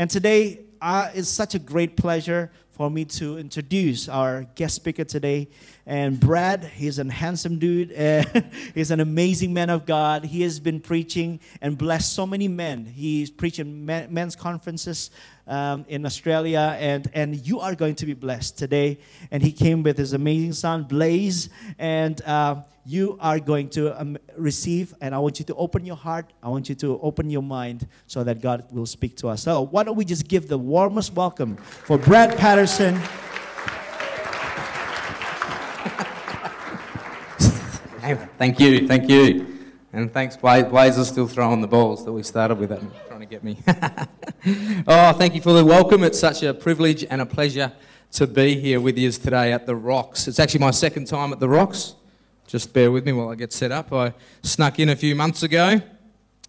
And today uh, it's such a great pleasure for me to introduce our guest speaker today. And Brad, he's a handsome dude. Uh, he's an amazing man of God. He has been preaching and blessed so many men. He's preaching men's conferences um, in Australia, and, and you are going to be blessed today. And he came with his amazing son, Blaze, and uh, you are going to um, receive. And I want you to open your heart, I want you to open your mind so that God will speak to us. So, why don't we just give the warmest welcome for Brad Paterson. Thank you, thank you. And thanks, Blaze. Blaze still throwing the balls that we started with, that, trying to get me. oh, thank you for the welcome. It's such a privilege and a pleasure to be here with you today at the Rocks. It's actually my second time at the Rocks. Just bear with me while I get set up. I snuck in a few months ago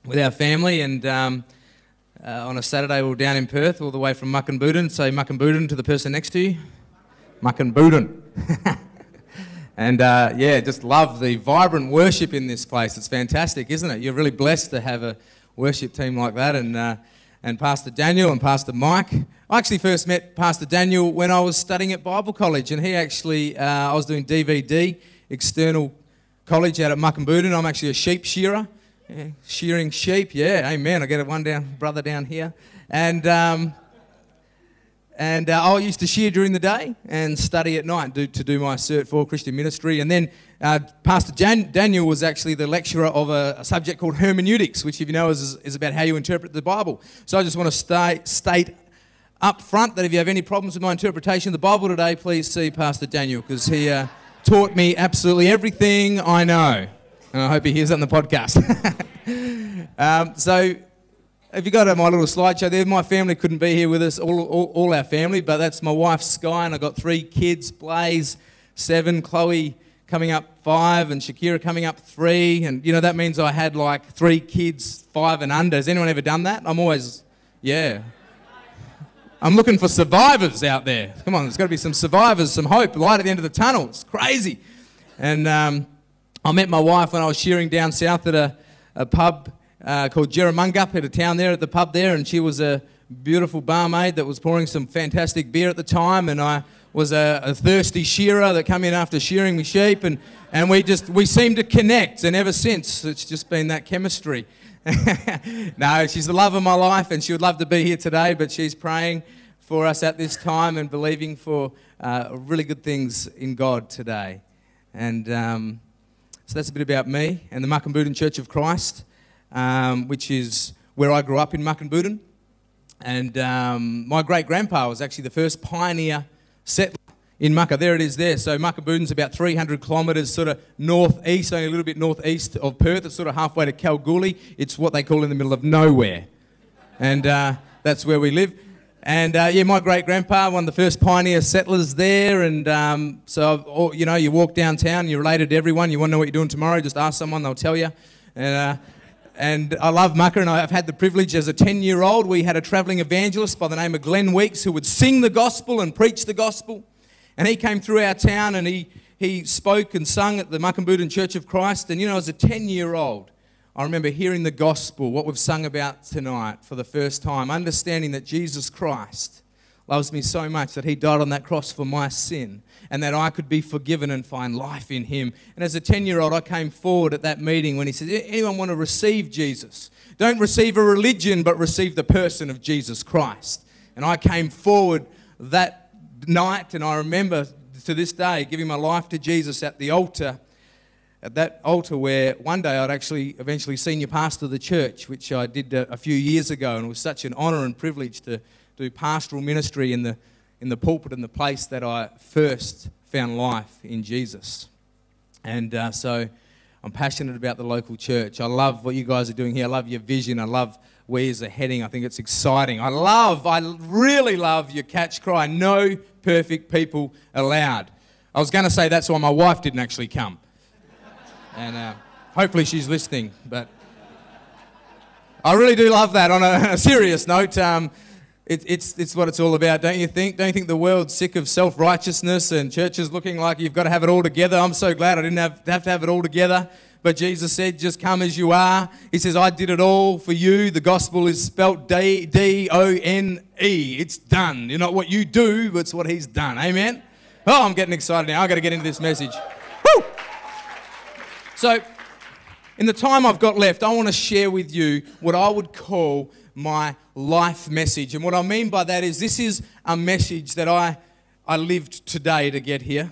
with our family, and um, uh, on a Saturday we were down in Perth, all the way from Mukinbudin. Say Mukinbudin to the person next to you. Mukinbudin. And uh, yeah, just love the vibrant worship in this place. It's fantastic, isn't it? You're really blessed to have a worship team like that. And, uh, and Pastor Daniel and Pastor Mike. I actually first met Pastor Daniel when I was studying at Bible College, and he actually, uh, I was doing DVD, external college out at Mukinbudin. I'm actually a sheep shearer, yeah, shearing sheep. Yeah, amen. I get a one down, brother down here. And um, and uh, I used to shear during the day and study at night do, to do my Cert for Christian ministry. And then uh, Pastor Jan, Daniel was actually the lecturer of a, a, subject called hermeneutics, which, if you know, is, is about how you interpret the Bible. So I just want to stay, state up front that if you have any problems with my interpretation of the Bible today, please see Pastor Daniel because he uh, taught me absolutely everything I know. And I hope he hears that on the podcast. um, so if you go to my little slideshow there, my family couldn't be here with us, all, all, all, our family, but that's my wife Sky, and I've got three kids Blaze, seven, Chloe coming up five, and Shakira coming up three. And you know, that means I had like three kids, five and under. Has anyone ever done that? I'm always, yeah. I'm looking for survivors out there. Come on, there's got to be some survivors, some hope, light at the end of the tunnel. It's crazy. And um, I met my wife when I was shearing down south at a, a pub uh, called Jerramungup at a town there at the pub there, and she was a beautiful barmaid that was pouring some fantastic beer at the time, and I was a, a thirsty shearer that came in after shearing my sheep, and, and we just we seemed to connect, and ever since it's just been that chemistry. no, she's the love of my life, and she would love to be here today, but she's praying for us at this time and believing for uh, really good things in God today. And um, so that's a bit about me and the Mukinbudin Church of Christ um, which is where I grew up in Mukinbudin. And um, my great grandpa was actually the first pioneer settler in Mucka. There it is there. So Mukinbudin's about 300 kilometres sort of northeast, only a little bit northeast of Perth. It's sort of halfway to Kalgoorlie. It's what they call in the middle of nowhere. And uh, that's where we live. And uh, yeah, my great grandpa, one of the first pioneer settlers there. And um, so, you know, you walk downtown, you're related to everyone. You want to know what you're doing tomorrow, just ask someone, they'll tell you. And uh, and I love Mucka, and I've had the privilege as a 10 year old. We had a travelling evangelist by the name of Glenn Weeks who would sing the gospel and preach the gospel. And he came through our town and he, he spoke and sung at the Mukinbudin Church of Christ. And you know, as a 10 year old, I remember hearing the gospel, what we've sung about tonight for the first time, understanding that Jesus Christ loves me so much that he died on that cross for my sin and that I could be forgiven and find life in him. And as a 10 year old, I came forward at that meeting when he said, Anyone want to receive Jesus? Don't receive a religion, but receive the person of Jesus Christ. And I came forward that night, and I remember to this day giving my life to Jesus at the altar at that altar where one day I'd actually eventually senior pastor the church, which I did a, a, few years ago, and it was such an honour and privilege to do pastoral ministry in the in the pulpit and the place that I first found life in Jesus. And uh, so I'm passionate about the local church. I love what you guys are doing here. I love your vision. I love where you're heading. I think it's exciting. I love, I really love your catch cry no perfect people allowed. I was going to say that's why my wife didn't actually come. And uh, hopefully she's listening. But I really do love that. On a, a serious note, um, it, it's, it's what it's all about, don't you think? Don't you think the world's sick of self righteousness and churches looking like you've got to have it all together? I'm so glad I didn't have, have to have it all together. But Jesus said, just come as you are. He says, I did it all for you. The gospel is spelt D O N E. It's done. You're not what you do, but it's what He's done. Amen? Oh, I'm getting excited now. I've got to get into this message. Woo! So, in the time I've got left, I want to share with you what I would call my life message. And what I mean by that is this is a message that I, I lived today to get here.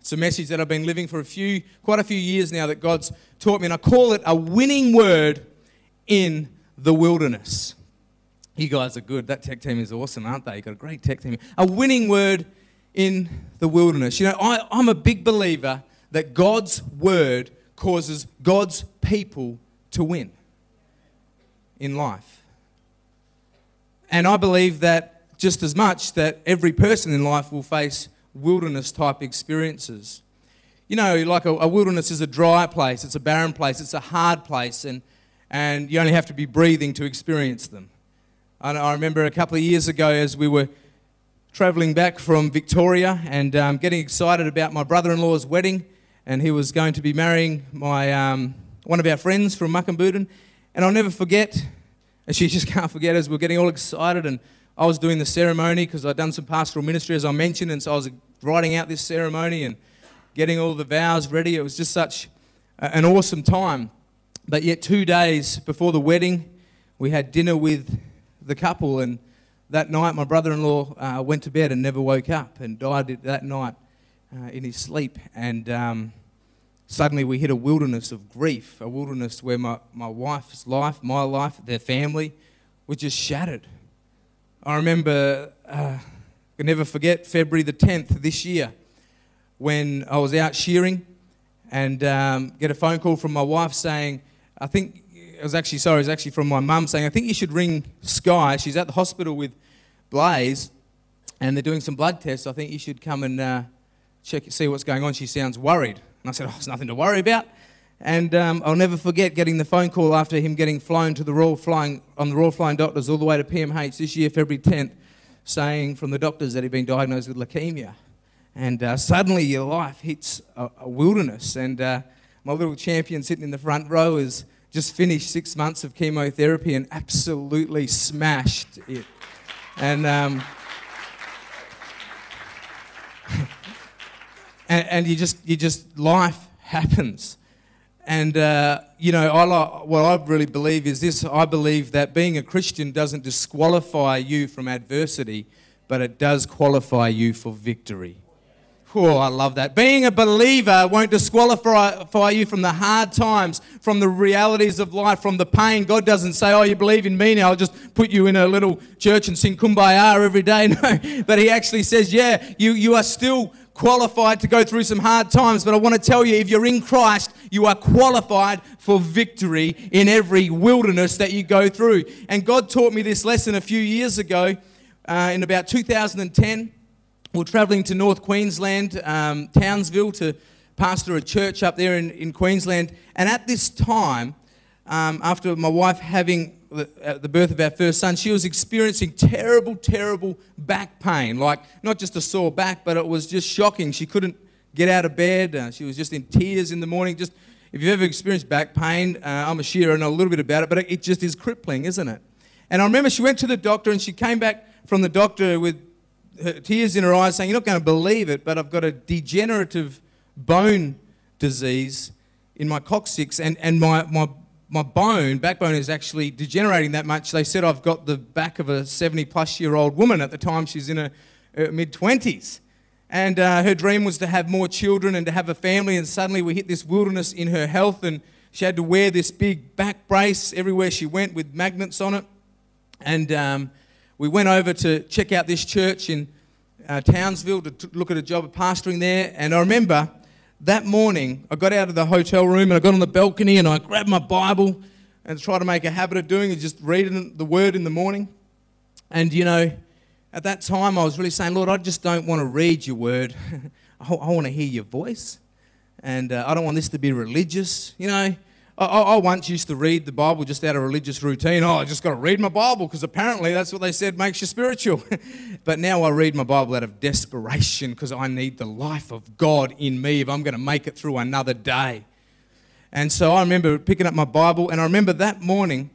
It's a message that I've been living for a few, quite a few years now that God's taught me, and I call it a winning word in the wilderness. You guys are good. That tech team is awesome, aren't they? You've got a great tech team. A winning word in the wilderness. You know, I, I'm a big believer that God's word causes God's people to win in life. And I believe that just as much that every person in life will face wilderness type experiences. You know, like a, a, wilderness is a dry place, it's a barren place, it's a hard place, and, and you only have to be breathing to experience them. I, I remember a couple of years ago as we were traveling back from Victoria and um, getting excited about my brother in law's wedding, and he was going to be marrying my, um, one of our friends from Mukinbudin. And I'll never forget, and she just can't forget, as we're getting all excited and I was doing the ceremony because I'd done some pastoral ministry, as I mentioned, and so I was writing out this ceremony and getting all the vows ready. It was just such an awesome time. But yet, two days before the wedding, we had dinner with the couple, and that night, my brother in law uh, went to bed and never woke up and died that night uh, in his sleep. And um, suddenly, we hit a wilderness of grief, a wilderness where my, my wife's life, my life, their family were just shattered. I remember, uh, I never forget February the 10th this year when I was out shearing and um, get a phone call from my wife saying, I think it was actually, sorry, it was actually from my mum saying, I think you should ring Sky. She's at the hospital with Blaze and they're doing some blood tests. I think you should come and uh, check, see what's going on. She sounds worried. And I said, Oh, there's nothing to worry about. And um, I'll never forget getting the phone call after him getting flown to the Royal Flying, on the Royal Flying Doctors all the way to PMH this year, February 10th, saying from the doctors that he'd been diagnosed with leukemia. And uh, suddenly your life hits a, a wilderness. And uh, my little champion sitting in the front row has just finished six months of chemotherapy and absolutely smashed it. And, um, and, and you just, you just, life happens. And, uh, you know, I like, what I really believe is this I believe that being a Christian doesn't disqualify you from adversity, but it does qualify you for victory. Oh, I love that. Being a believer won't disqualify you from the hard times, from the realities of life, from the pain. God doesn't say, Oh, you believe in me now, I'll just put you in a little church and sing kumbaya every day. No, but He actually says, Yeah, you, you are still qualified to go through some hard times, but I want to tell you if you're in Christ, you are qualified for victory in every wilderness that you go through. And God taught me this lesson a few years ago uh, in about 2010. We are traveling to North Queensland, um, Townsville, to pastor a church up there in, in Queensland. And at this time, um, after my wife having the birth of our first son, she was experiencing terrible, terrible back pain. Like, not just a sore back, but it was just shocking. She couldn't get out of bed. Uh, she was just in tears in the morning. Just, if you've ever experienced back pain, uh, I'm a shearer, know a little bit about it, but it just is crippling, isn't it? And I remember she went to the doctor and she came back from the doctor with tears in her eyes saying, You're not going to believe it, but I've got a degenerative bone disease in my coccyx and, and my, my my bone, backbone is actually degenerating that much. They said I've got the back of a 70 plus year old woman. At the time, she's in her, her mid 20s. And uh, her dream was to have more children and to have a family. And suddenly we hit this wilderness in her health, and she had to wear this big back brace everywhere she went with magnets on it. And um, we went over to check out this church in uh, Townsville to t- look at a job of pastoring there. And I remember that morning, I got out of the hotel room and I got on the balcony and I grabbed my Bible and tried to make a habit of doing it, just reading the word in the morning. And you know, at that time, I was really saying, Lord, I just don't want to read your word. I, want to hear your voice. And uh, I don't want this to be religious. You know, I, I, once used to read the Bible just out of religious routine. Oh, I just got to read my Bible because apparently that's what they said makes you spiritual. but now I read my Bible out of desperation because I need the life of God in me if I'm going to make it through another day. And so I remember picking up my Bible, and I remember that morning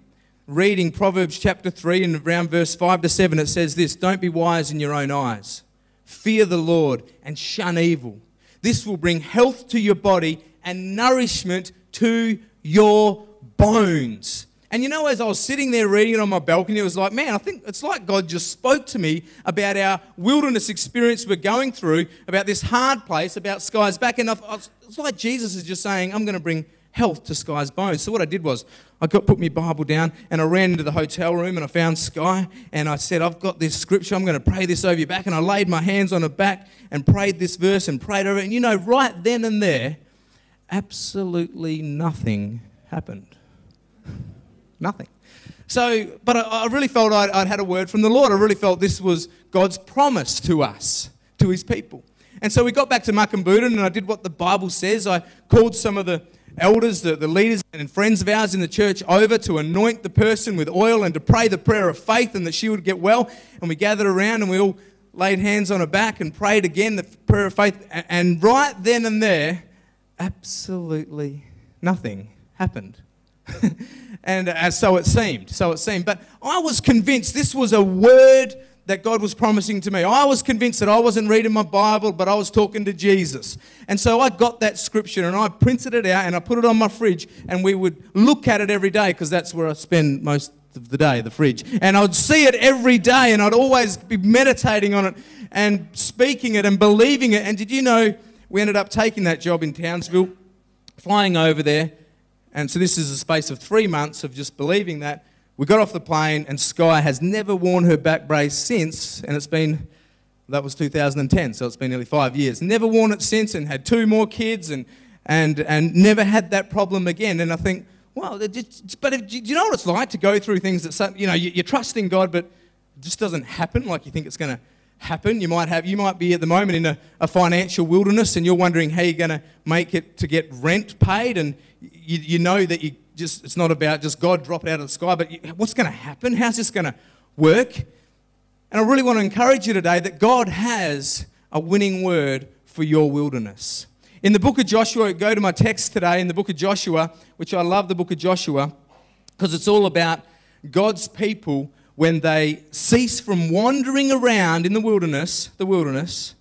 reading Proverbs chapter 3 and around verse 5 to 7. It says this Don't be wise in your own eyes, fear the Lord, and shun evil. This will bring health to your body and nourishment to your bones. And you know, as I was sitting there reading it on my balcony, it was like, man, I think it's like God just spoke to me about our wilderness experience we're going through, about this hard place, about Sky's back. And it's like Jesus is just saying, I'm going to bring health to Sky's bones. So what I did was I got put my Bible down and I ran into the hotel room and I found Sky and I said, I've got this scripture, I'm going to pray this over your back. And I laid my hands on her back and prayed this verse and prayed over it. And you know, right then and there, absolutely nothing happened. Nothing. So, but I, I really felt I'd, I'd, had a word from the Lord. I really felt this was God's promise to us, to his people. And so we got back to Mukinbudin and I did what the Bible says. I called some of the elders, the, the leaders and friends of ours in the church over to anoint the person with oil and to pray the prayer of faith and that she would get well. And we gathered around and we all laid hands on her back and prayed again the prayer of faith. And right then and there, absolutely nothing happened. and uh, so it seemed. So it seemed. But I was convinced this was a word that God was promising to me. I was convinced that I wasn't reading my Bible, but I was talking to Jesus. And so I got that scripture and I printed it out and I put it on my fridge and we would look at it every day because that's where I spend most of the day, the fridge. And I'd see it every day and I'd always be meditating on it and speaking it and believing it. And did you know we ended up taking that job in Townsville, flying over there and so this is a space of three months of just believing that. We got off the plane, and Sky has never worn her back brace since, and it's been, that was 2010, so it's been nearly five years. Never worn it since, and had two more kids, and, and, and never had that problem again. And I think, well, just, but if, do you know what it's like to go through things that, you know, you're trusting God, but it just doesn't happen like you think it's going to happen. You might have, you might be at the moment in a, a financial wilderness and you're wondering how you're going to make it to get rent paid and you, you know that you just, it's not about just God drop it out of the sky, but you, what's going to happen? How's this going to work? And I really want to encourage you today that God has a winning word for your wilderness. In the book of Joshua, go to my text today in the book of Joshua, which I love the book of Joshua because it's all about God's people when they cease from wandering around in the wilderness, the wilderness,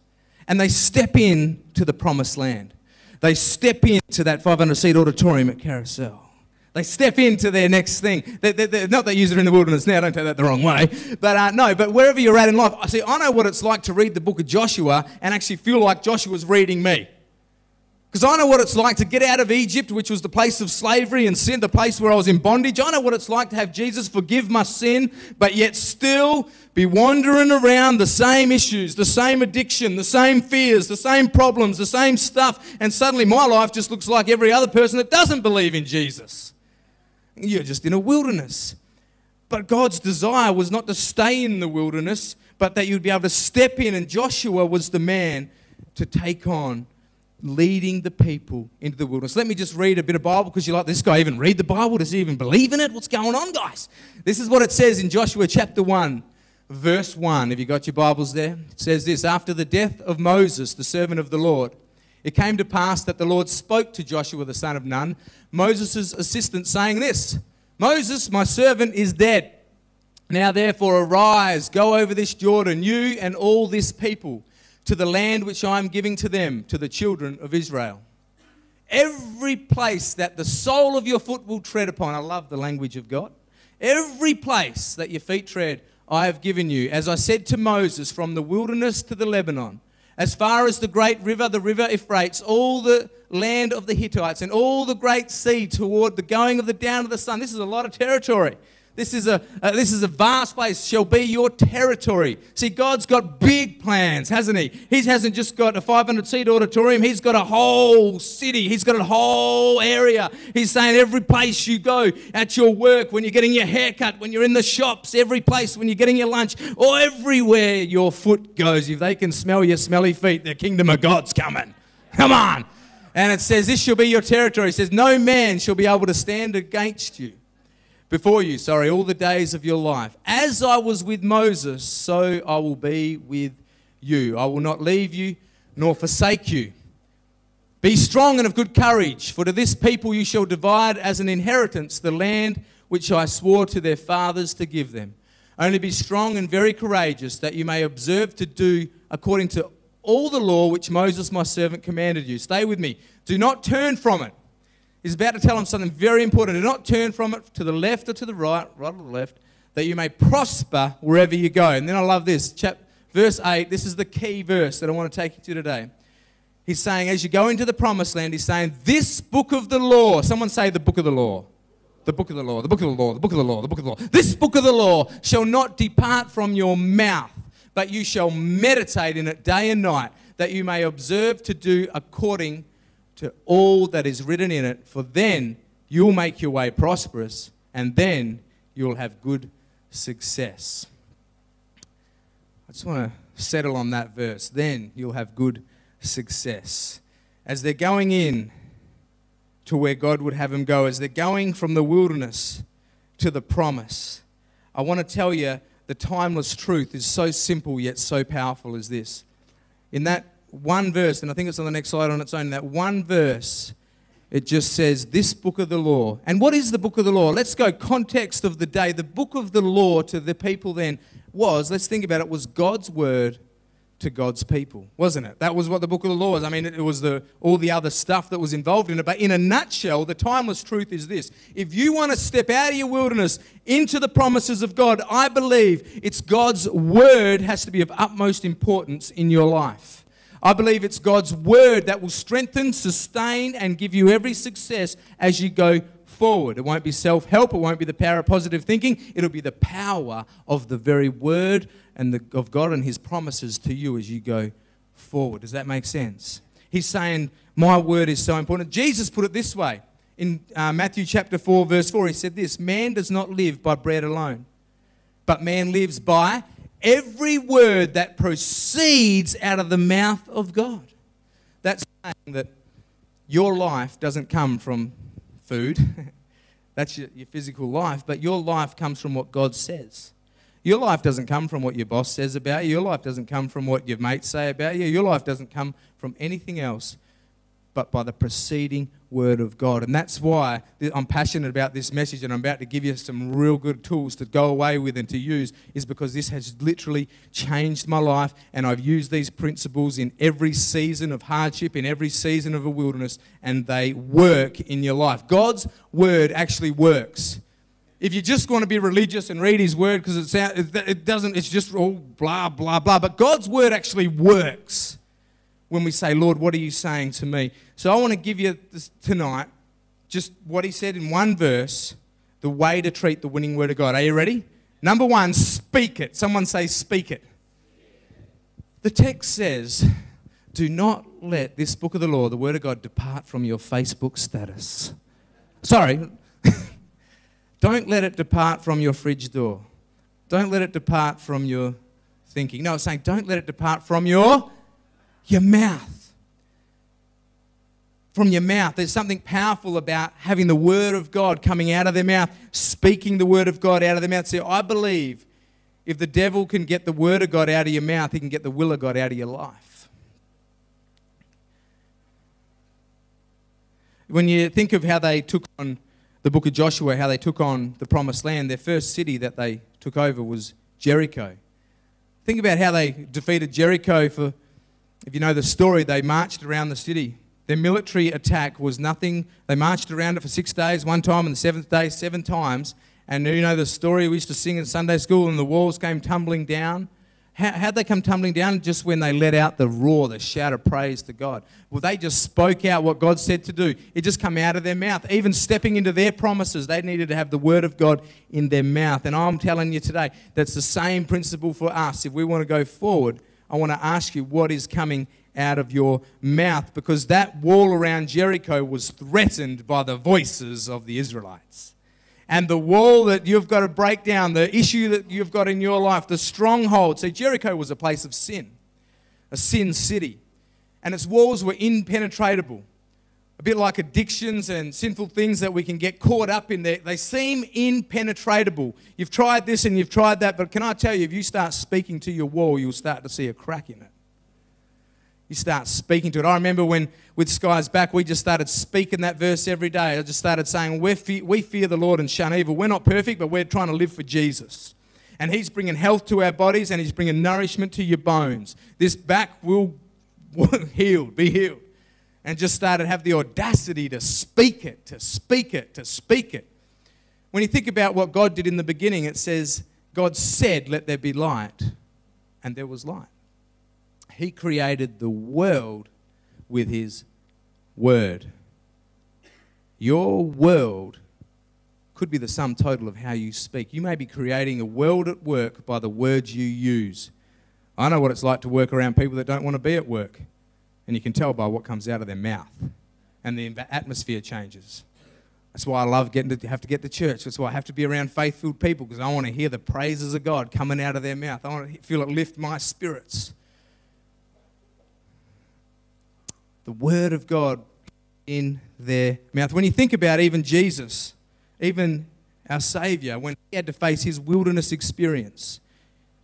and they step in to the promised land. They step into that 500 seat auditorium at Carousel. They step into their next thing. They, they, they, not use it in the wilderness now, don't take that the wrong way. But uh, no, but wherever you're at in life, I see, I know what it's like to read the book of Joshua and actually feel like Joshua's reading me. Because I know what it's like to get out of Egypt, which was the place of slavery and sin, the place where I was in bondage. I know what it's like to have Jesus forgive my sin, but yet still be wandering around the same issues, the same addiction, the same fears, the same problems, the same stuff. And suddenly my life just looks like every other person that doesn't believe in Jesus. You're just in a wilderness. But God's desire was not to stay in the wilderness, but that you'd be able to step in. And Joshua was the man to take on leading the people into the wilderness. Let me just read a bit of Bible because you're like, this guy even read the Bible? Does he even believe in it? What's going on, guys? This is what it says in Joshua chapter 1, verse 1. Have you got your Bibles there? It says this After the death of Moses, the servant of the Lord, it came to pass that the Lord spoke to Joshua the son of Nun, Moses' assistant, saying this Moses, my servant, is dead. Now therefore arise, go over this Jordan, you and all this people to the land which I am giving to them, to the children of Israel. Every place that the sole of your foot will tread upon, I love the language of God. Every place that your feet tread, I have given you. As I said to Moses, from the wilderness to the Lebanon, as far as the great river, the river Euphrates, all the land of the Hittites, and all the great sea toward the going of the down of the sun. This is a lot of territory. This is a uh, this is a vast place. Shall be your territory. See, God's got big plans, hasn't He? He hasn't just got a 500 seat auditorium. He's got a whole city. He's got a whole area. He's saying every place you go at your work, when you're getting your haircut, when you're in the shops, every place when you're getting your lunch, or everywhere your foot goes. If they can smell your smelly feet, the kingdom of God's coming. Come on. And it says, This shall be your territory. It says, No man shall be able to stand against you before you, sorry, all the days of your life. As I was with Moses, so I will be with you. I will not leave you nor forsake you. Be strong and of good courage, for to this people you shall divide as an inheritance the land which I swore to their fathers to give them. Only be strong and very courageous, that you may observe to do according to all the law which Moses my servant commanded you. Stay with me. Do not turn from it. He's about to tell them something very important. Do not turn from it to the left or to the right, right or the left, that you may prosper wherever you go. And then I love this. Chap, verse 8, this is the key verse that I want to take you to today. He's saying, as you go into the promised land, he's saying, This book of the law, someone say the book of the law. The book of the law, the book of the law, the book of the law, the book of the law. This book of the law shall not depart from your mouth, but you shall meditate in it day and night, that you may observe to do according to all that is written in it. For then you'll make your way prosperous, and then you'll have good success. I just want to settle on that verse. Then you'll have good success. As they're going in to where God would have them go, as they're going from the wilderness to the promise, I want to tell you the timeless truth is so simple yet so powerful as this. In that one verse, and I think it's on the next slide on its own, that one verse, it just says, This book of the law. And what is the book of the law? Let's go context of the day. The book of the law to the people then was, let's think about it, was God's word to God's people, wasn't it? That was what the book of the law was. I mean, it was the, all the other stuff that was involved in it. But in a nutshell, the timeless truth is this if you want to step out of your wilderness into the promises of God, I believe it's God's word has to be of utmost importance in your life. I believe it's God's word that will strengthen, sustain, and give you every success as you go forward. It won't be self help, it won't be the power of positive thinking, it'll be the power of the very word and the, of God and His promises to you as you go forward. Does that make sense? He's saying, My word is so important. Jesus put it this way in uh, Matthew chapter 4, verse 4. He said this Man does not live by bread alone, but man lives by every word that proceeds out of the mouth of God. That's saying that your life doesn't come from food. That's your, your, physical life, but your life comes from what God says. Your life doesn't come from what your boss says about you. Your life doesn't come from what your mates say about you. Your life doesn't come from anything else but by the preceding word of God. And that's why I'm passionate about this message and I'm about to give you some real good tools to go away with and to use, is because this has literally changed my life. And I've used these principles in every season of hardship, in every season of a wilderness, and they work in your life. God's word actually works. If you just want to be religious and read His Word because it doesn't, it's just all blah, blah, blah. But God's Word actually works when we say, Lord, what are you saying to me? So I want to give you this tonight just what He said in one verse the way to treat the winning Word of God. Are you ready? Number one, speak it. Someone say, speak it. The text says, do not let this book of the law, the Word of God, depart from your Facebook status. Sorry, don't let it depart from your fridge door. Don't let it depart from your thinking. No, it's saying don't let it depart from your, your mouth. From your mouth. There's something powerful about having the word of God coming out of their mouth, speaking the word of God out of their mouth. See, I believe if the devil can get the word of God out of your mouth, he can get the will of God out of your life. When you think of how they took on the book of Joshua, how they took on the promised land, their first city that they took over was Jericho. Think about how they defeated Jericho for, if you know the story, they marched around the city. Their military attack was nothing. They marched around it for six days, one time, and the seventh day, seven times. And you know the story we used to sing in Sunday school, and the walls came tumbling down. How, how'd they come tumbling down? Just when they let out the roar, the shout of praise to God. Well, they just spoke out what God said to do. It just came out of their mouth. Even stepping into their promises, they needed to have the word of God in their mouth. And I'm telling you today, that's the same principle for us. If we want to go forward, I want to ask you what is coming out of your mouth because that wall around Jericho was threatened by the voices of the Israelites and the wall that you've got to break down, the issue that you've got in your life, the stronghold. See, Jericho was a place of sin, a sin city, and its walls were impenetrable. A bit like addictions and sinful things that we can get caught up in there. They seem impenetrable. You've tried this and you've tried that, but can I tell you, if you start speaking to your wall, you'll start to see a crack in it. You start speaking to it. I remember when with Sky's back, we just started speaking that verse every day. I just started saying, we fear, we fear the Lord and shun evil. We're not perfect, but we're trying to live for Jesus. And He's bringing health to our bodies and He's bringing nourishment to your bones. This back will, healed, be healed. And just started have the audacity to speak it, to speak it, to speak it. When you think about what God did in the beginning, it says, God said, Let there be light, and there was light. He created the world with His word. Your world could be the sum total of how you speak. You may be creating a world at work by the words you use. I know what it's like to work around people that don't want to be at work, and you can tell by what comes out of their mouth, and the atmosphere changes. That's why I love getting to have to get to church. That's why I have to be around faith-filled people because I want to hear the praises of God coming out of their mouth. I want to feel it lift my spirits. the word of God in their mouth. When you think about even Jesus, even our Savior, when he had to face his wilderness experience,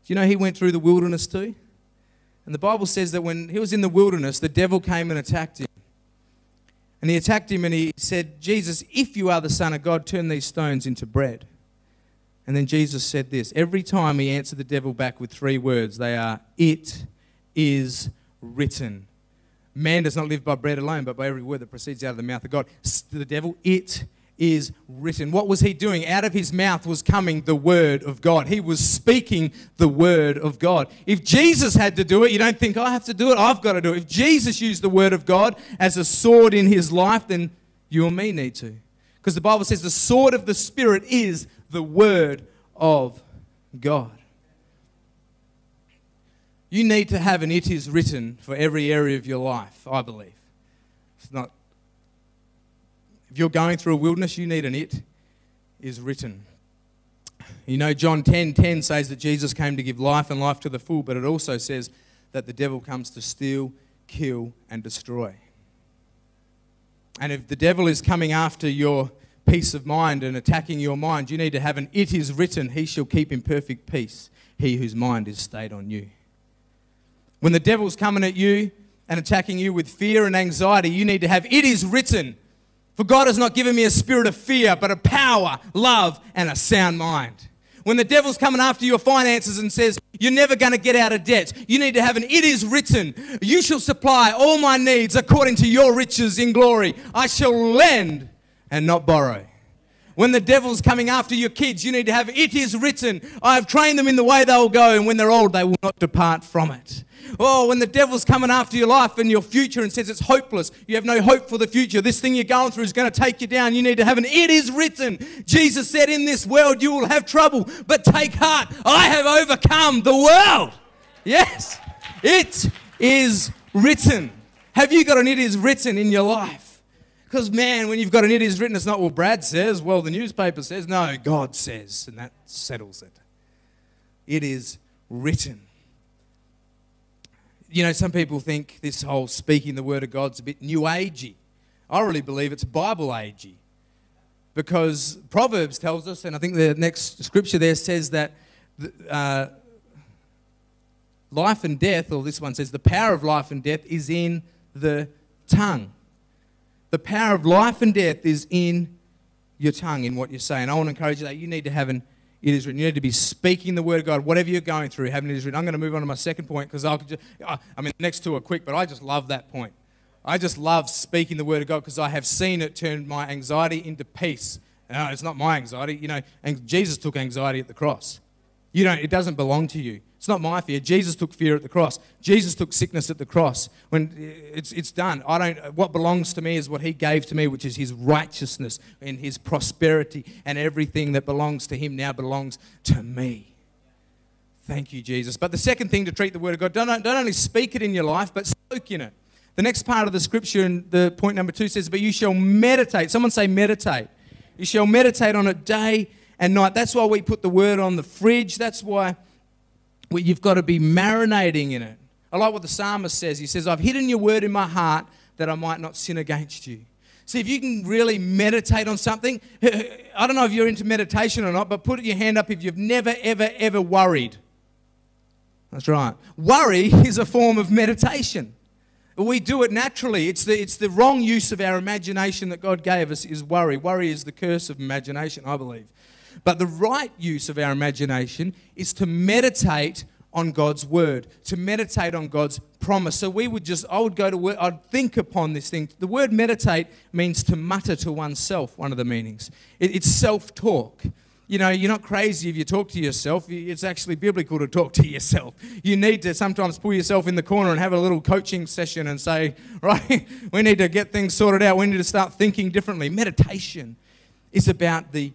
do you know he went through the wilderness too? And the Bible says that when he was in the wilderness, the devil came and attacked him. And he attacked him and he said, Jesus, if you are the Son of God, turn these stones into bread. And then Jesus said this every time he answered the devil back with three words, they are, It is written. Man does not live by bread alone, but by every word that proceeds out of the mouth of God. The devil, it is written. What was he doing? Out of his mouth was coming the word of God. He was speaking the word of God. If Jesus had to do it, you don't think, I have to do it, I've got to do it. If Jesus used the word of God as a sword in his life, then you and me need to. Because the Bible says the sword of the Spirit is the word of God. You need to have an it is written for every area of your life, I believe. It's not. If you're going through a wilderness, you need an it is written. You know, John 10 10 says that Jesus came to give life and life to the full, but it also says that the devil comes to steal, kill, and destroy. And if the devil is coming after your peace of mind and attacking your mind, you need to have an it is written, he shall keep in perfect peace, he whose mind is stayed on you. When the devil's coming at you and attacking you with fear and anxiety, you need to have, it is written, for God has not given me a spirit of fear, but a power, love, and a sound mind. When the devil's coming after your finances and says, You're never going to get out of debt, you need to have an it is written, You shall supply all my needs according to your riches in glory. I shall lend and not borrow. When the devil's coming after your kids, you need to have it is written, I have trained them in the way they will go, and when they're old, they will not depart from it. Oh, when the devil's coming after your life and your future and says it's hopeless, you have no hope for the future, this thing you're going through is going to take you down. You need to have an it is written. Jesus said, In this world you will have trouble, but take heart. I have overcome the world. Yes, it is written. Have you got an it is written in your life? Because, man, when you've got an it is written, it's not what Brad says, well, the newspaper says. No, God says, and that settles it. It is written you know, some people think this whole speaking the word of God's a bit new agey. I really believe it's Bible agey. Because Proverbs tells us, and I think the next scripture there says that uh, life and death, or this one says the power of life and death is in the tongue. The power of life and death is in your tongue, in what you say. And I want to encourage you that you need to have an it is written. You need to be speaking the word of God, whatever you're going through, having it is written. I'm going to move on to my second point because I'll just, I mean, the next two are quick, but I just love that point. I just love speaking the word of God because I have seen it turn my anxiety into peace. No, uh, it's not my anxiety. You know, and Jesus took anxiety at the cross. You know, it doesn't belong to you. It's not my fear. Jesus took fear at the cross. Jesus took sickness at the cross. When eh, it's, it's done, I don't, eh, what belongs to me is what he gave to me, which is his righteousness and his prosperity, and everything that belongs to him now belongs to me. Thank you, Jesus. But the second thing to treat the word of God, don't, don't only speak it in your life, but soak in it. The next part of the scripture, in the point number two says, But you shall meditate. Someone say, meditate. You shall meditate on it day and night. That's why we put the word on the fridge. That's why you've got to be marinating in it. I like what the psalmist says. He says, I've hidden your word in my heart that I might not sin against you. See, if you can really meditate on something, I don't know if you're into meditation or not, but put your hand up if you've never, ever, ever worried. That's right. Worry is a form of meditation. We do it naturally. It's the, it's the wrong use of our imagination that God gave us is worry. Worry is the curse of imagination, I believe. But the right use of our imagination is to meditate on God's word, to meditate on God's promise. So we would just, I would go to work, I'd think upon this thing. The word meditate means to mutter to oneself, one of the meanings. It, it's self talk. You know, you're not crazy if you talk to yourself. It's actually biblical to talk to yourself. You need to sometimes pull yourself in the corner and have a little coaching session and say, right, we need to get things sorted out. We need to start thinking differently. Meditation is about the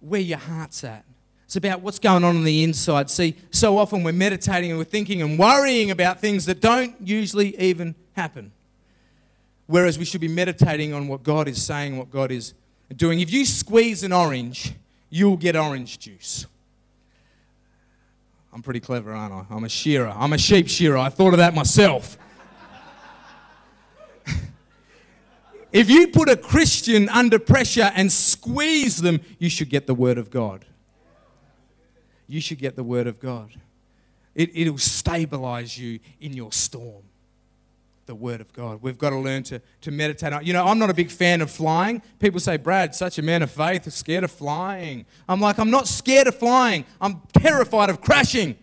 where your heart's at. It's about what's going on on the inside. See, so often we're meditating and we're thinking and worrying about things that don't usually even happen. Whereas we should be meditating on what God is saying, what God is doing. If you squeeze an orange, you'll get orange juice. I'm pretty clever, aren't I? I'm a shearer. I'm a sheep shearer. I thought of that myself. If you put a Christian under pressure and squeeze them, you should get the Word of God you should get the Word of God. It, it'll stabilize you in your storm. The Word of God. We've got to learn to, to meditate on. You know, I'm not a big fan of flying. People say, Brad, such a man of faith, scared of flying. I'm like, I'm not scared of flying. I'm terrified of crashing.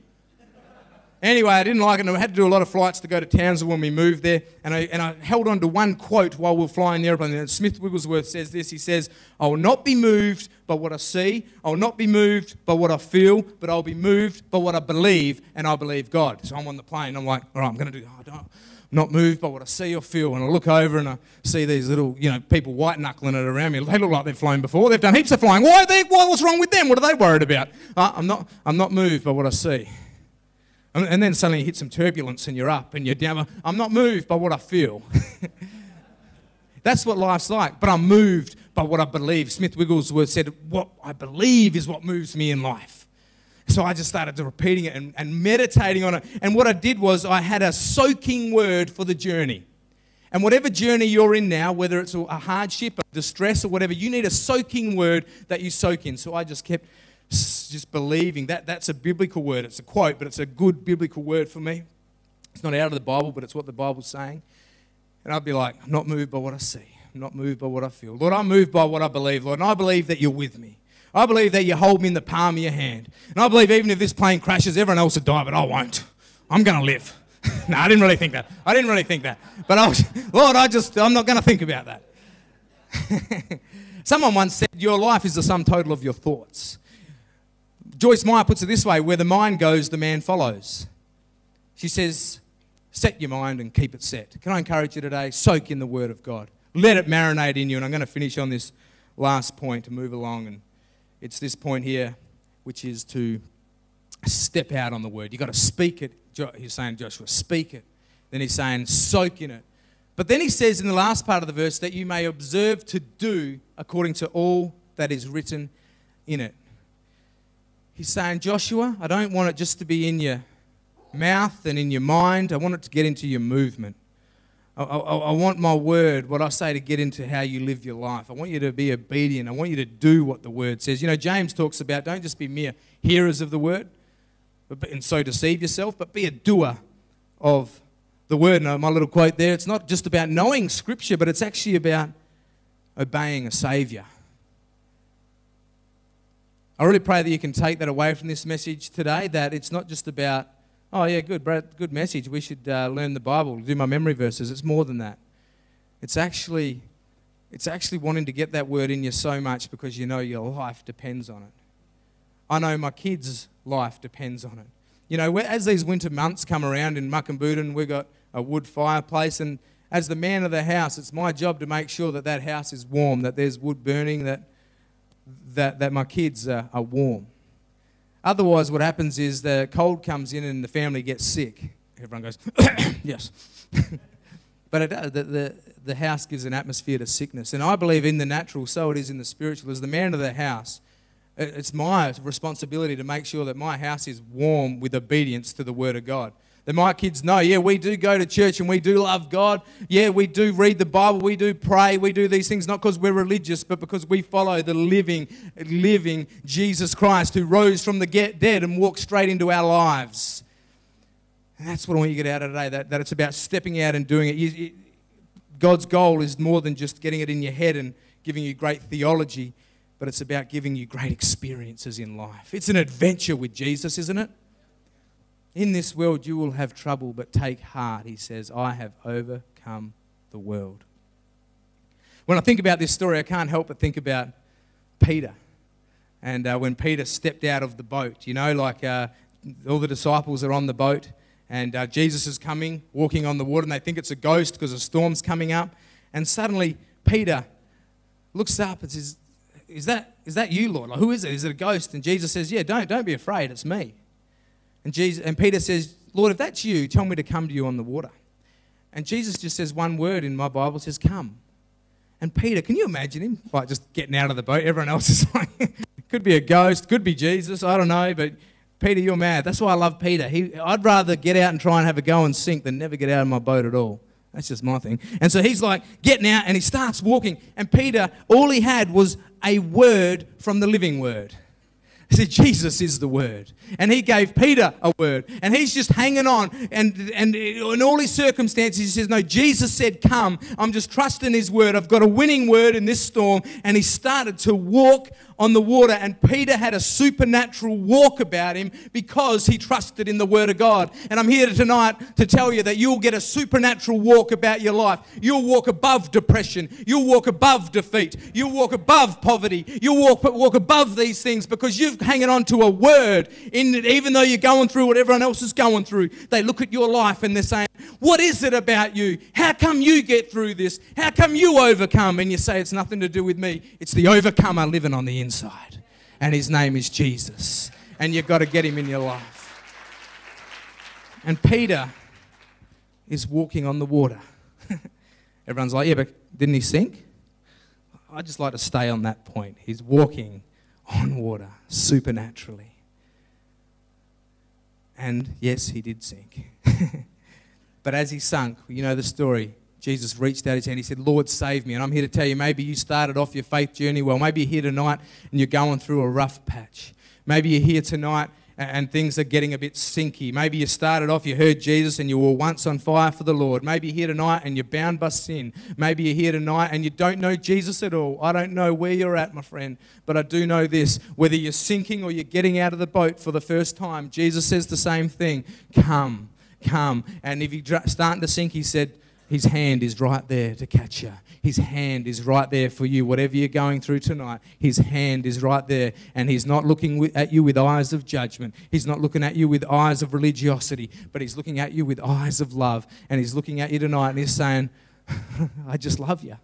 Anyway, I didn't like it. And I had to do a lot of flights to go to Townsville when we moved there. And I, and I held on to one quote while we were flying the airplane. And Smith Wigglesworth says this He says, I will not be moved by what I see. I will not be moved by what I feel, but I'll be moved by what I believe, and I believe God. So I'm on the plane. I'm like, all right, I'm going to do, oh, I'm not moved by what I see or feel. And I look over and I see these little, you know, people white knuckling it around me. They look like they've flown before. They've done heaps of flying. Why are they, why, what's wrong with them? What are they worried about? Uh, I'm, not, I'm not moved by what I see. And then suddenly you hit some turbulence and you're up and you're down. I'm not moved by what I feel. That's what life's like. But I'm moved by what I believe. Smith Wigglesworth said, What I believe is what moves me in life. So I just started repeating it and, and meditating on it. And what I did was I had a soaking word for the journey. And whatever journey you're in now, whether it's a hardship, a distress, or whatever, you need a soaking word that you soak in. So I just kept just believing. That, that's a biblical word. It's a quote, but it's a good biblical word for me. It's not out of the Bible, but it's what the Bible's saying. And I'd be like, I'm not moved by what I see. I'm not moved by what I feel. Lord, I'm moved by what I believe, Lord. And I believe that you're with me. I believe that you hold me in the palm of your hand. And I believe even if this plane crashes, everyone else will die, but I won't. I'm going to live. no, I didn't really think that. I didn't really think that. But I was, Lord, I just, I'm not going to think about that. Someone once said, Your life is the sum total of your thoughts. Joyce Meyer puts it this way where the mind goes, the man follows. She says, set your mind and keep it set. Can I encourage you today? Soak in the Word of God. Let it marinate in you. And I'm going to finish on this last point to move along. And it's this point here, which is to step out on the Word. You've got to speak it. He's saying, Joshua, speak it. Then he's saying, soak in it. But then he says in the last part of the verse that you may observe to do according to all that is written in it. He's saying, Joshua, I don't want it just to be in your mouth and in your mind. I want it to get into your movement. I, I, I, want my word, what I say, to get into how you live your life. I want you to be obedient. I want you to do what the word says. You know, James talks about don't just be mere hearers of the word but, and so deceive yourself, but be a doer of the word. And my little quote there it's not just about knowing scripture, but it's actually about obeying a savior. I really pray that you can take that away from this message today, that it's not just about, oh, yeah, good, good message. We should uh, learn the Bible, do my memory verses. It's more than that. It's actually, it's actually wanting to get that word in you so much because you know your life depends on it. I know my kids' life depends on it. You know, as these winter months come around in Mukinbudin, we've got a wood fireplace, and as the man of the house, it's my job to make sure that that house is warm, that there's wood burning, that that, that my kids are, are warm. Otherwise, what happens is the cold comes in and the family gets sick. Everyone goes, yes. but it, the, the, the house gives an atmosphere to sickness. And I believe in the natural, so it is in the spiritual. As the man of the house, it's my responsibility to make sure that my house is warm with obedience to the Word of God that my kids know, yeah, we do go to church and we do love God. Yeah, we do read the Bible, we do pray, we do these things not because we're religious, but because we follow the living, living Jesus Christ who rose from the dead and walked straight into our lives. And that's what I want you to get out of today that, that it's about stepping out and doing it. You, you, God's goal is more than just getting it in your head and giving you great theology, but it's about giving you great experiences in life. It's an adventure with Jesus, isn't it? In this world you will have trouble, but take heart, he says, I have overcome the world. When I think about this story, I can't help but think about Peter. And uh, when Peter stepped out of the boat, you know, like uh, all the disciples are on the boat, and uh, Jesus is coming, walking on the water, and they think it's a ghost because a storm's coming up. And suddenly, Peter looks up and says, Is that, is that you, Lord? Like, who is it? Is it a ghost? And Jesus says, Yeah, don't, don't be afraid, it's me. And, Jesus, and Peter says, Lord, if that's you, tell me to come to you on the water. And Jesus just says one word in my Bible, says, Come. And Peter, can you imagine him? Like just getting out of the boat. Everyone else is like, could be a ghost, could be Jesus, I don't know. But Peter, you're mad. That's why I love Peter. He, I'd rather get out and try and have a go and sink than never get out of my boat at all. That's just my thing. And so he's like getting out and he starts walking. And Peter, all he had was a word from the living word. He said, Jesus is the word. And he gave Peter a word. And he's just hanging on. And, and in all his circumstances, he says, No, Jesus said, Come. I'm just trusting his word. I've got a winning word in this storm. And he started to walk on the water. And Peter had a supernatural walk about him because he trusted in the Word of God. And I'm here tonight to tell you that you'll get a supernatural walk about your life. You'll walk above depression. You'll walk above defeat. You'll walk above poverty. You'll walk, walk above these things because you're hanging on to a word. In even though you're going through what everyone else is going through, they look at your life and they're saying, What is it about you? How come you get through this? How come you overcome? And you say, It's nothing to do with me. It's the overcomer living on the inside. And his name is Jesus. And you've got to get him in your life. And Peter is walking on the water. Everyone's like, yeah, but didn't he sink? I just like to stay on that point. He's walking on water supernaturally. And yes, he did sink. but as he sunk, you know the story. Jesus reached out his hand. He said, Lord, save me. And I'm here to tell you maybe you started off your faith journey well. Maybe you're here tonight and you're going through a rough patch. Maybe you're here tonight and things are getting a bit sinky. Maybe you started off, you heard Jesus, and you were once on fire for the Lord. Maybe you're here tonight and you're bound by sin. Maybe you're here tonight and you don't know Jesus at all. I don't know where you're at, my friend, but I do know this. Whether you're sinking or you're getting out of the boat for the first time, Jesus says the same thing Come, come. And if you're starting to sink, he said, his hand is right there to catch you. His hand is right there for you. Whatever you're going through tonight, His hand is right there. And He's not looking at you with eyes of judgment. He's not looking at you with eyes of religiosity, but He's looking at you with eyes of love. And He's looking at you tonight and He's saying, I just love you.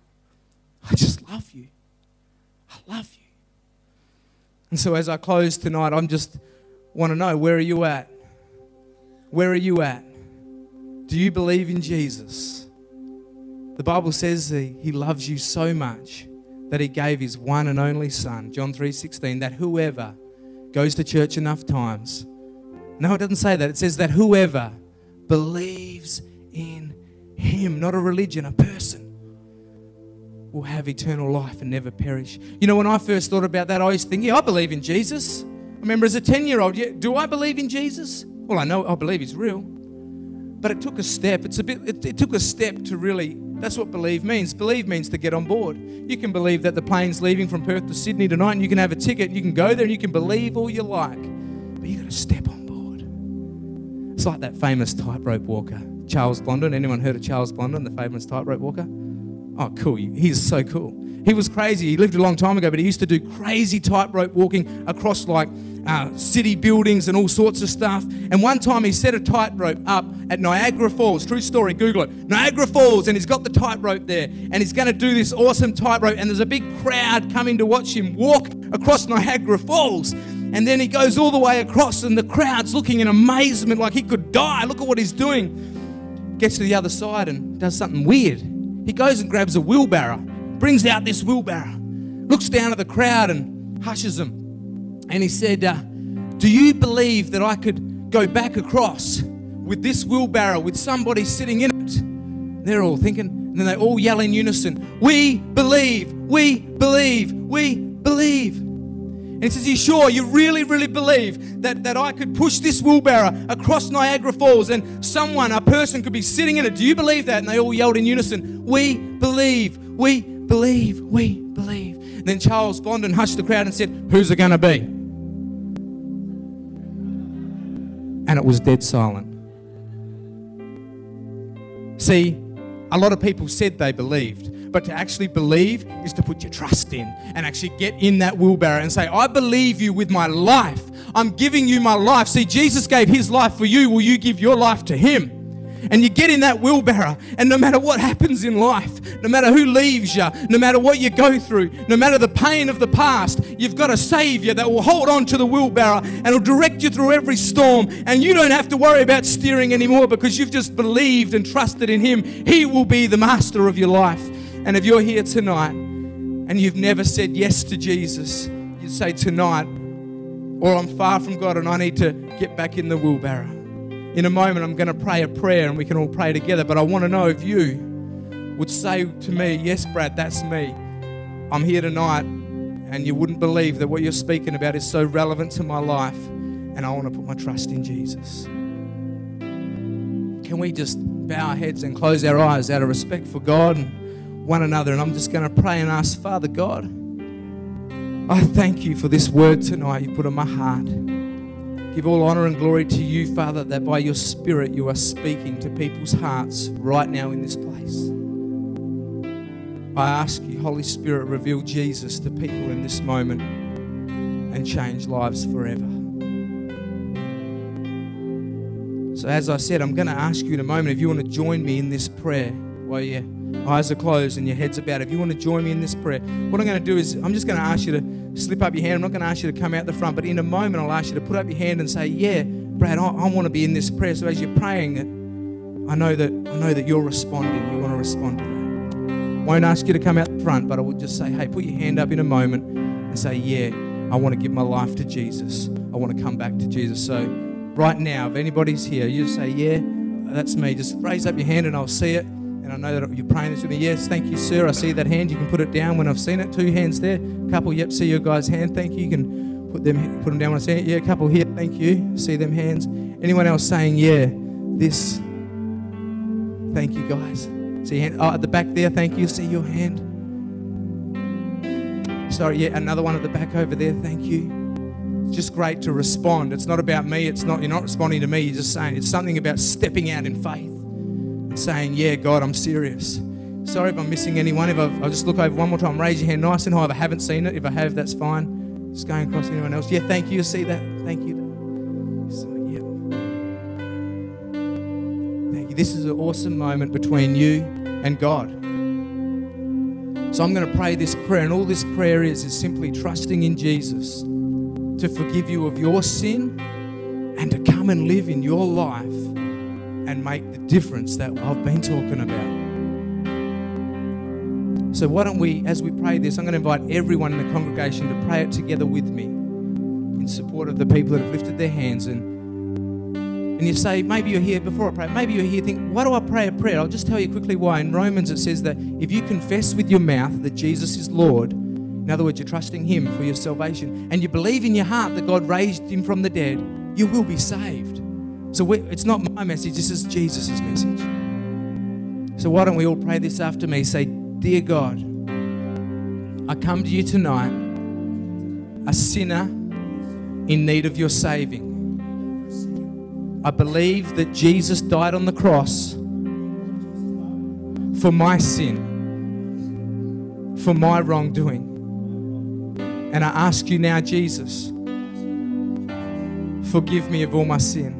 I just love you. I love you. And so as I close tonight, I'm just want to know where are you at? Where are you at? Do you believe in Jesus? The Bible says that he loves you so much that he gave his one and only son, John 3:16, that whoever goes to church enough times. No, it doesn't say that. It says that whoever believes in him, not a religion, a person, will have eternal life and never perish. You know, when I first thought about that, I was thinking, yeah, I believe in Jesus. I remember as a 10 year old, yeah, do I believe in Jesus? Well, I know, I believe he's real. But it took a step. It's a bit, it, it took a step to really that's what believe means. Believe means to get on board. You can believe that the plane's leaving from Perth to Sydney tonight and you can have a ticket. and You can go there and you can believe all you like. But you've got to step on board. It's like that famous tightrope walker, Charles Blondin. Anyone heard of Charles Blondin, the famous tightrope walker? Oh, cool. He's so cool. He was crazy. He lived a long time ago, but he used to do crazy tightrope walking across like uh, city buildings and all sorts of stuff. And one time he set a tightrope up at Niagara Falls. True story, Google it. Niagara Falls, and he's got the tightrope there. And he's going to do this awesome tightrope. And there's a big crowd coming to watch him walk across Niagara Falls. And then he goes all the way across, and the crowd's looking in amazement like he could die. Look at what he's doing. Gets to the other side and does something weird. He goes and grabs a wheelbarrow, brings out this wheelbarrow, looks down at the crowd and hushes them and he said, uh, Do you believe that I could go back across with this wheelbarrow with somebody sitting in it? They're all thinking, and then they all yell in unison, We believe, we believe, we believe. And he says, You sure? You really, really believe that, that I could push this wheelbarrow across Niagara Falls and someone, a person, could be sitting in it? Do you believe that? And they all yelled in unison, We believe, we believe, we believe. And then Charles Blondin hushed the crowd and said, Who's it going to be? And it was dead silent. See, a lot of people said they believed, but to actually believe is to put your trust in and actually get in that wheelbarrow and say, I believe you with my life. I'm giving you my life. See, Jesus gave his life for you. Will you give your life to him? And you get in that wheelbarrow, and no matter what happens in life, no matter who leaves you, no matter what you go through, no matter the pain of the past, you've got a Savior that will hold on to the wheelbarrow and will direct you through every storm. And you don't have to worry about steering anymore because you've just believed and trusted in Him. He will be the master of your life. And if you're here tonight and you've never said yes to Jesus, you say tonight, or I'm far from God and I need to get back in the wheelbarrow in a moment, I'm going to pray a prayer and we can all pray together. But I want to know if you would say to me, Yes, Brad, that's me. I'm here tonight, and you wouldn't believe that what you're speaking about is so relevant to my life, and I want to put my trust in Jesus. Can we just bow our heads and close our eyes out of respect for God and one another? And I'm just going to pray and ask, Father God, I thank you for this word tonight you put in my heart. Give all honor and glory to you, Father, that by your Spirit you are speaking to people's hearts right now in this place. I ask you, Holy Spirit, reveal Jesus to people in this moment and change lives forever. So, as I said, I'm going to ask you in a moment if you want to join me in this prayer while your eyes are closed and your head's about. If you want to join me in this prayer, what I'm going to do is I'm just going to ask you to slip up your hand. I'm not going to ask you to come out the front, but in a moment, I'll ask you to put up your hand and say, Yeah, Brad, I, I want to be in this prayer. So as you're praying it, I know that I know that you're responding. You want to respond to that. Won't ask you to come out the front, but I will just say, Hey, put your hand up in a moment and say, Yeah, I want to give my life to Jesus. I want to come back to Jesus. So right now, if anybody's here, you just say, Yeah, that's me. Just raise up your hand and I'll see it. And I know that you're praying this with me. Yes, thank you, sir. I see that hand. You can put it down when I've seen it. Two hands there. A Couple, yep, see your guy's hand. Thank you. You can put them put them down when I see it. Yeah, a couple here. Thank you. See them hands. Anyone else saying, yeah, this? Thank you, guys. See hand. Oh, at the back there. Thank you. See your hand. Sorry, yeah, another one at the back over there. Thank you. It's just great to respond. It's not about me. It's not. You're not responding to me. You're just saying it's something about stepping out in faith saying, Yeah, God, I'm serious. Sorry if I'm missing anyone. If I've, I'll just look over one more time, raise your hand nice and high. If I haven't seen it, if I have, that's fine. Just going across anyone else. Yeah, thank you. you. See that? Thank you. So, yeah. Thank you. This is an awesome moment between you and God. So I'm going to pray this prayer, and all this prayer is is simply trusting in Jesus to forgive you of your sin and to come and live in your life and make the difference that I've been talking about. So, why don't we, as we pray this, I'm going to invite everyone in the congregation to pray it together with me in support of the people that have lifted their hands. And, and you say, maybe you're here before I pray, maybe you're here think, why do I pray a prayer? I'll just tell you quickly why. In Romans, it says that if you confess with your mouth that Jesus is Lord, in other words, you're trusting Him for your salvation, and you believe in your heart that God raised Him from the dead, you will be saved. So it's not my message, this is Jesus' message. So why don't we all pray this after me? Say, Dear God, I come to you tonight, a sinner in need of your saving. I believe that Jesus died on the cross for my sin, for my wrongdoing. And I ask you now, Jesus, forgive me of all my sin.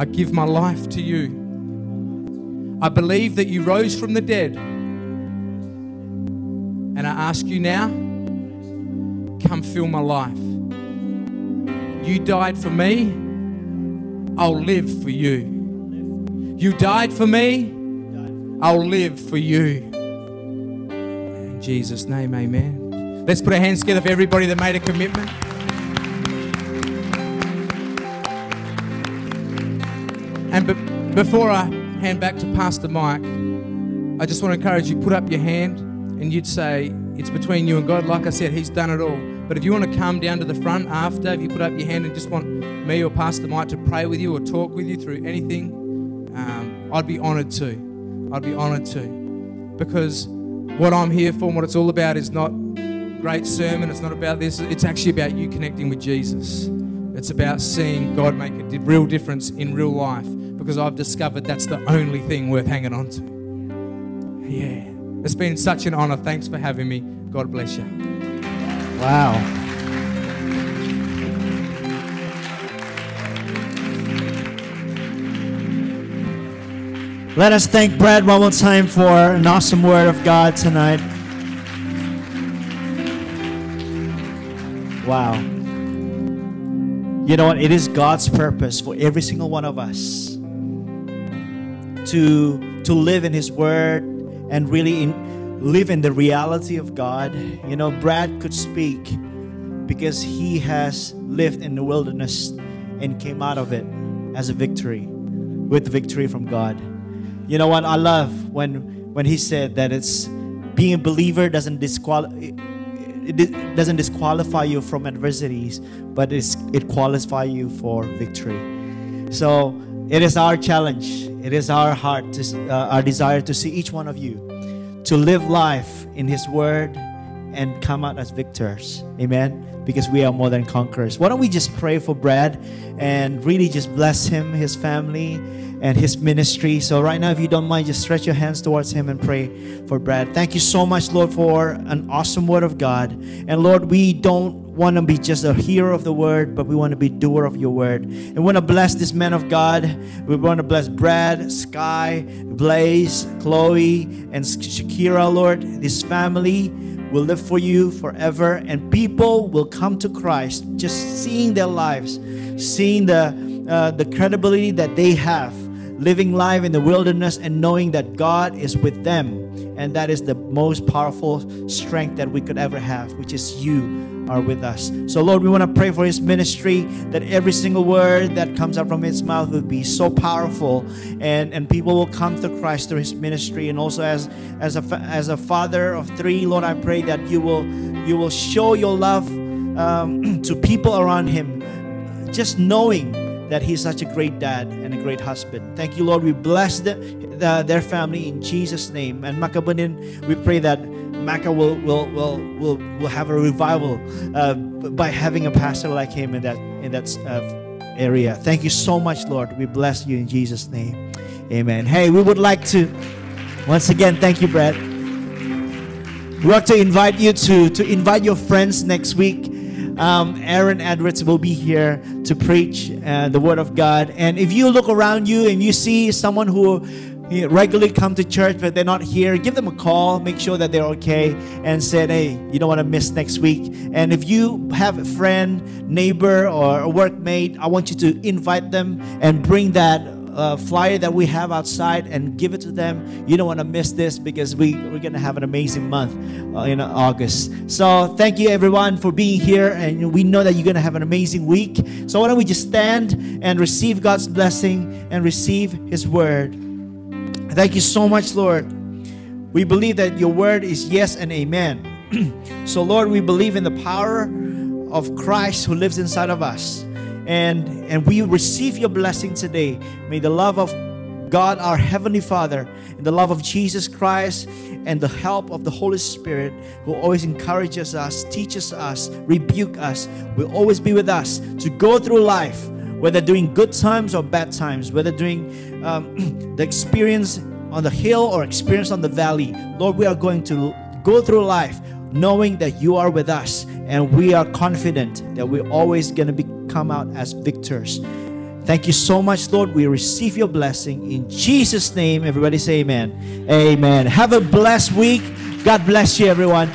I give my life to you. I believe that you rose from the dead. And I ask you now, come fill my life. You died for me, I'll live for you. You died for me, I'll live for you. In Jesus' name, amen. Let's put our hands together for everybody that made a commitment. And be- before I hand back to Pastor Mike, I just want to encourage you put up your hand and you'd say, It's between you and God. Like I said, He's done it all. But if you want to come down to the front after, if you put up your hand and just want me or Pastor Mike to pray with you or talk with you through anything, um, I'd be honoured to. I'd be honoured to. Because what I'm here for and what it's all about is not great sermon. It's not about this. It's actually about you connecting with Jesus. It's about seeing God make a real difference in real life because I've discovered that's the only thing worth hanging on to. Yeah. It's been such an honor. Thanks for having me. God bless you. Wow. Let us thank Brad one more time for an awesome word of God tonight. Wow. You know what? It is God's purpose for every single one of us to, to live in His Word and really in, live in the reality of God. You know, Brad could speak because he has lived in the wilderness and came out of it as a victory, with victory from God. You know what? I love when when he said that it's being a believer doesn't disqualify it doesn't disqualify you from adversities, but it's, it qualifies you for victory. So it is our challenge. It is our heart, to, uh, our desire to see each one of you to live life in His Word and come out as victors. Amen. Because we are more than conquerors. Why don't we just pray for Brad and really just bless him, his family, and his ministry. So, right now, if you don't mind, just stretch your hands towards him and pray for Brad. Thank you so much, Lord, for an awesome word of God. And Lord, we don't want to be just a hearer of the word, but we want to be doer of your word. And we want to bless this man of God. We want to bless Brad, Sky, Blaze, Chloe, and Shakira, Lord, this family will live for you forever and people will come to Christ just seeing their lives seeing the uh, the credibility that they have living life in the wilderness and knowing that God is with them. And that is the most powerful strength that we could ever have, which is you are with us. So, Lord, we want to pray for his ministry that every single word that comes out from his mouth will be so powerful and, and people will come to Christ through his ministry. And also, as, as, a, as a father of three, Lord, I pray that you will, you will show your love um, to people around him, just knowing that he's such a great dad and a great husband. Thank you, Lord. We bless the, the, their family in Jesus' name. And Mukinbudin, we pray that Maka will will will will, will have a revival uh, by having a pastor like him in that in that uh, area. Thank you so much, Lord. We bless you in Jesus' name. Amen. Hey, we would like to once again thank you, Brad. We want to invite you to to invite your friends next week um, Aaron Edwards will be here to preach uh, the Word of God. And if you look around you and you see someone who regularly come to church but they're not here, give them a call, make sure that they're okay, and say, hey, you don't want to miss next week. And if you have a friend, neighbor, or a workmate, I want you to invite them and bring that uh, flyer that we have outside and give it to them. You don't want to miss this because we, we're going to have an amazing month uh, in August. So thank you everyone for being here. And we know that you're going to have an amazing week. So why don't we just stand and receive God's blessing and receive His word. Thank you so much, Lord. We believe that your word is yes and amen. so, Lord, we believe in the power of Christ who lives inside of us and and we receive your blessing today. May the love of God our heavenly Father and the love of Jesus Christ and the help of the Holy Spirit who always encourages us teaches us rebuke us will always be with us to go through life whether doing good times or bad times whether doing um, the experience on the hill or experience on the valley. Lord we are going to go through life knowing that you are with us and we are confident that we're always going to be come out as victors. Thank you so much, Lord. We receive your blessing in Jesus' name. Everybody say amen. Amen. Have a blessed week. God bless you, everyone.